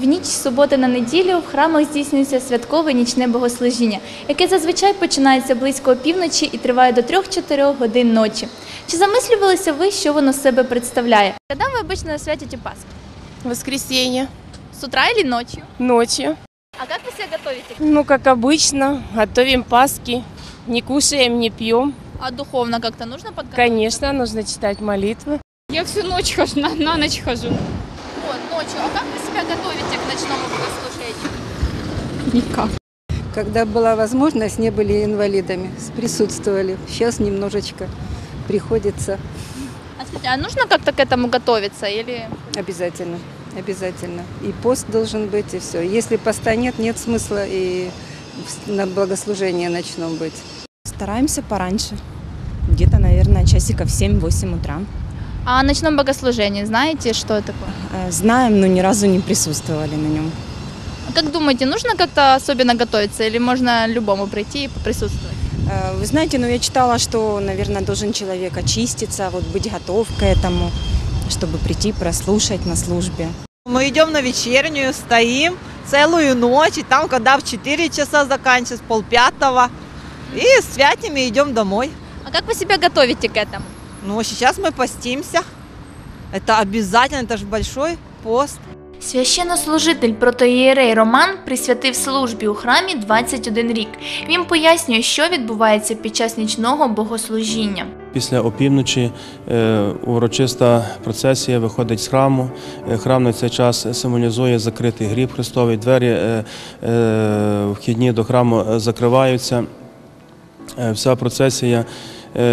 ніч з суботи на неділю в храмах здійснюється святкове нічне богослужіння, яке зазвичай починається близько опівночі і триває до 3-4 годин ночі. Чи замислювалися ви, що воно з себе представляє? Коли ви обично святите Пасху? Воскресенье, С утра или ночью? ночью. А как вы себя готовите? Ну, как обычно, готовим Пасхи, не кушаем, не пьем. А духовно как-то нужно подготовить? Конечно, нужно читать молитвы. Я всю ночь хожу, на, на ночь хожу. Вот, ночью. А как вы себя готовите к ночному богослужению? Никак. Когда была возможность, не были инвалидами, присутствовали. Сейчас немножечко приходится А скажите, а нужно как-то к этому готовиться или... обязательно, обязательно. И пост должен быть, и все. Если поста нет, нет смысла и на богослужение ночном быть. Стараемся пораньше. Где-то, наверное, часиков 7-8 утра. А о ночном богослужении знаете, что это такое? Э, Знаем, но ни разу не присутствовали на нем. А как думаете, нужно как-то особенно готовиться или можно любому прийти и присутствовать? Э, Вы знаете, ну я читала, что, наверное, должен человек очиститься, вот быть готов к этому, чтобы прийти прослушать на службе. Мы идем на вечернюю, стоим целую ночь, и там, когда в 4 часа заканчивается, с полпятого, и святим и идем домой. А как вы себя готовите к этому? Ну, а сейчас мы постимся. Это обязательно, это же большой пост. Священнослужитель протоієрей Роман присвятив службі у храмі 21 рік. Він пояснює, що відбувається під час нічного богослужіння. Після опівночі е, урочиста процесія виходить з храму. Е, Храм на цей час символізує закритий гріб Христовий. Двері е, е, вхідні до храму е, закриваються. Е, Вся процесія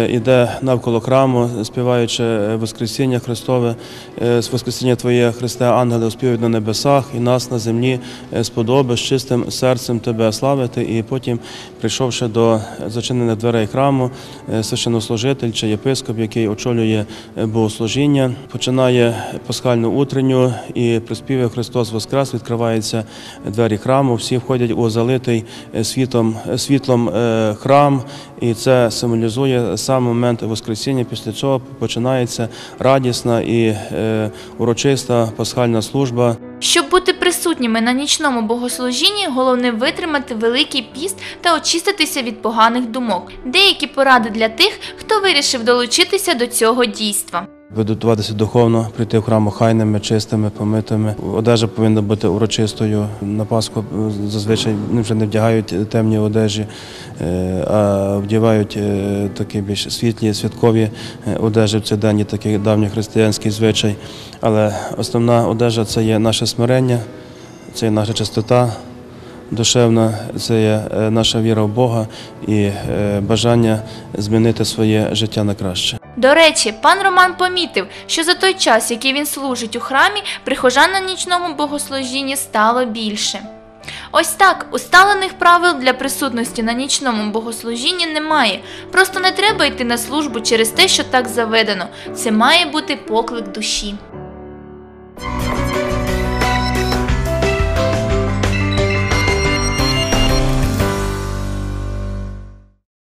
йде навколо храму, співаючи е, Воскресіння Христове, е, Воскресіння Твоє Христе, ангели співають на небесах і нас на землі е, сподоби з чистим серцем Тебе славити. І потім, прийшовши до зачинених дверей храму, е, священнослужитель чи єпископ, який очолює е, богослужіння, починає пасхальну утренню і приспівує Христос Воскрес, відкриваються двері храму. Всі входять у залитий е, світом, світлом е, храм, і це символізує сам момент Воскресіння. Після цього починається радісна і е, урочиста пасхальна служба. Щоб бути присутніми на нічному богослужінні, головне витримати великий піст та очиститися від поганих думок. Деякі поради для тих, хто вирішив долучитися до цього дійства. Підготуватися духовно, прийти в храм охайними, чистими, помитими. Одежа повинна бути урочистою. На Пасху е, зазвичай вже не вдягають темні одежі, е, а вдягають е, такі більш світлі, святкові одежі в цей день, такий давній християнський звичай. Але основна одежа це є наше смирення, це є наша чистота душевна, це є наша віра в Бога і бажання змінити своє життя на краще. До речі, пан Роман помітив, що за той час, який він служить у храмі, прихожан на нічному богослужінні стало більше. Ось так, усталених правил для присутності на нічному богослужінні немає. Просто не треба йти на службу через те, що так заведено. Це має бути поклик душі.